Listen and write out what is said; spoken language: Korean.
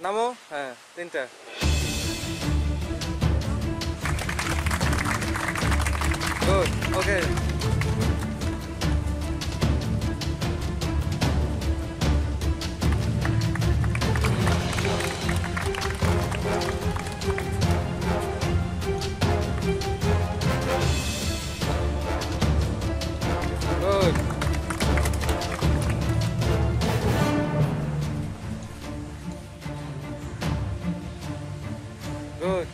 নামো হ্যাঁ তিনটা গুড ওকে Good.